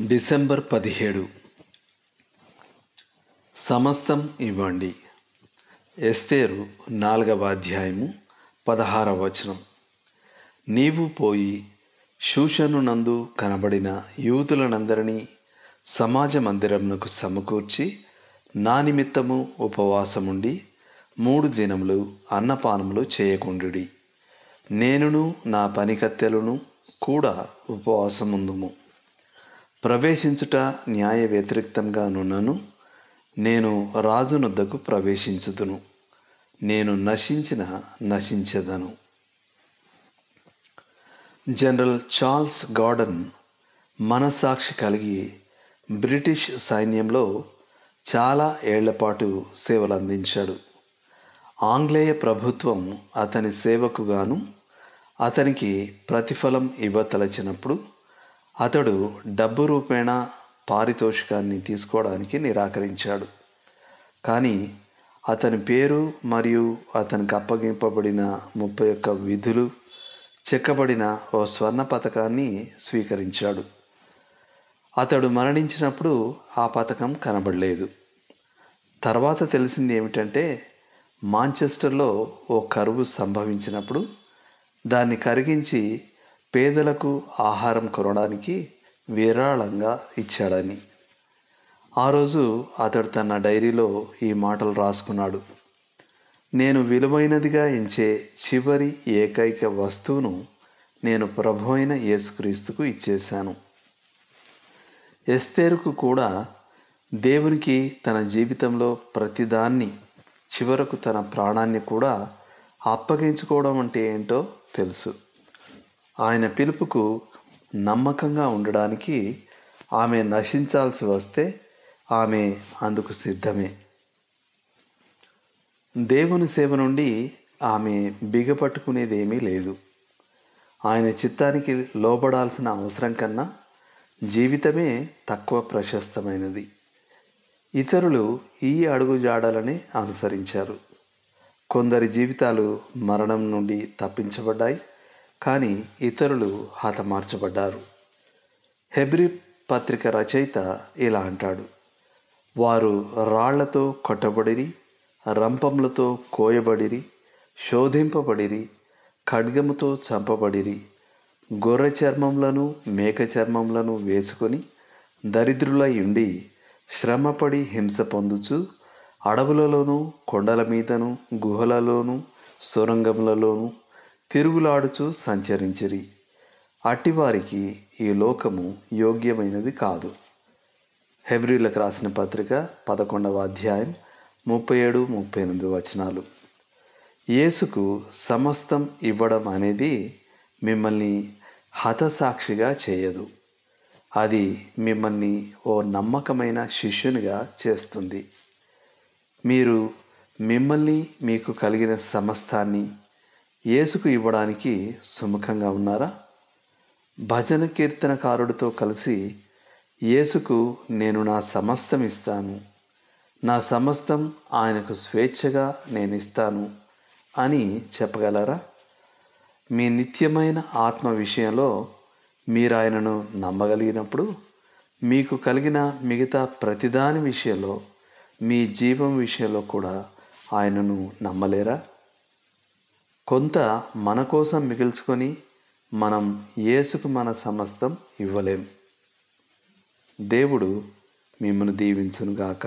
December పదిహేడు. సమస్తం ఇవ్వండి. ఎస్తేరు నాలుగవ అధ్యాయము పదహారవ వచనం. నీవు పోయి శూషను నందు కనబడిన యూతులనందరినీ సమాజ మందిరమునకు సమకూర్చి నా నిమిత్తము ఉపవాసముండి మూడు దినములు అన్నపానములు చేయకుండుడి. నేనును నా పనికత్తెలను కూడా ఉపవాసముందుము. ప్రవేశించుట న్యాయ వ్యతిరేక్తంగా నున్నను నేను రాజునొద్దకు ప్రవేశించుదును. నేను నశించిన నశించదను. జనరల్ చార్ల్స్ గార్డన్ మనసాక్షి కలిగి బ్రిటిష్ సైన్యంలో చాలా ఏళ్ళపాటు సేవలు అందించాడు ఆంగ్లేయ ప్రభుత్వం అతని సేవకుగాను అతనికి ప్రతిఫలం ఇవ్వతలచినప్పుడు అతడు డబ్బు రూపేణ పారితోషికాన్ని తీసుకోవడానికి నిరాకరించాడు. కానీ అతని పేరు మరియు అతనికి అప్పగింపబడిన ముప్పై ఒక్క విధులు చెక్కబడిన ఓ స్వర్ణ పథకాన్ని స్వీకరించాడు. అతడు మరణించినప్పుడు ఆ పథకం కనబడలేదు. తర్వాత తెలిసింది ఏమిటంటే మాంచెస్టర్లో ఓ కరువు సంభవించినప్పుడు దాన్ని కరిగించి పేదలకు ఆహారం కొనడానికి విరాళంగా ఇచ్చాడని. ఆ రోజు అతడు తన డైరీలో ఈ మాటలు రాసుకున్నాడు. నేను విలువైనదిగా ఎంచే చివరి ఏకైక వస్తువును నేను ప్రభు అయిన యేసుక్రీస్తుకు ఇచ్చేశాను. ఎస్తేరుకు కూడా దేవునికి తన జీవితంలో ప్రతిదాన్ని చివరకు తన ప్రాణాన్ని కూడా అప్పగించుకోవడం అంటే ఏంటో తెలుసు. ఆయన పిలుపుకు నమ్మకంగా ఉండడానికి ఆమె నశించాల్సి వస్తే ఆమె అందుకు సిద్ధమే. దేవుని సేవ నుండి ఆమె బిగపట్టుకునేదేమీ లేదు. ఆయన చిత్తానికి లోబడాల్సిన అవసరం కన్నా జీవితమే తక్కువ ప్రశస్తమైనది. ఇతరులు ఈ అడుగుజాడలని అనుసరించారు. కొందరి జీవితాలు మరణం నుండి తప్పించబడ్డాయి. కానీ ఇతరులు హతమార్చబడ్డారు హెబ్రి పత్రిక రచయిత ఇలా అంటాడు వారు రాళ్ళతో కొట్టబడిరి రంపములతో కోయబడిరి శోధింపబడిరి ఖడ్గముతో చంపబడిరి గొర్రె చర్మములను మేక చర్మములను వేసుకొని దరిద్రులై ఉండి శ్రమపడి హింస పొందుచు అడవులలోనూ కొండల మీదను గుహలలోనూ సొరంగములలోనూ తిరుగులాడుచు సంచరించిరి. అట్టివారికి ఈ లోకము యోగ్యమైనది కాదు. హెబ్రిలకు రాసిన పత్రిక పదకొండవ అధ్యాయం ముప్పై ఏడు ముప్పై ఎనిమిది వచనాలు. యేసుకు సమస్తం ఇవ్వడం అనేది మిమ్మల్ని హతసాక్షిగా చేయదు. అది మిమ్మల్ని ఓ నమ్మకమైన శిష్యునిగా చేస్తుంది. మీరు మిమ్మల్ని మీకు కలిగిన సమస్తాన్ని యేసుకు ఇవ్వడానికి సుముఖంగా ఉన్నారా? భజన కీర్తనకారుడితో కలిసి యేసుకు నేను నా సమస్తం ఇస్తాను. నా సమస్తం ఆయనకు స్వేచ్ఛగా నేను ఇస్తాను అని చెప్పగలరా? మీ నిత్యమైన ఆత్మ విషయంలో మీరు ఆయనను నమ్మగలిగినప్పుడు మీకు కలిగిన మిగతా ప్రతిదాని విషయంలో మీ జీవం విషయంలో కూడా ఆయనను నమ్మలేరా? కొంత మన కోసం మిగిల్చుకొని మనం యేసుకు మన సమస్తం ఇవ్వలేం. దేవుడు మిమ్మల్ని దీవించునుగాక.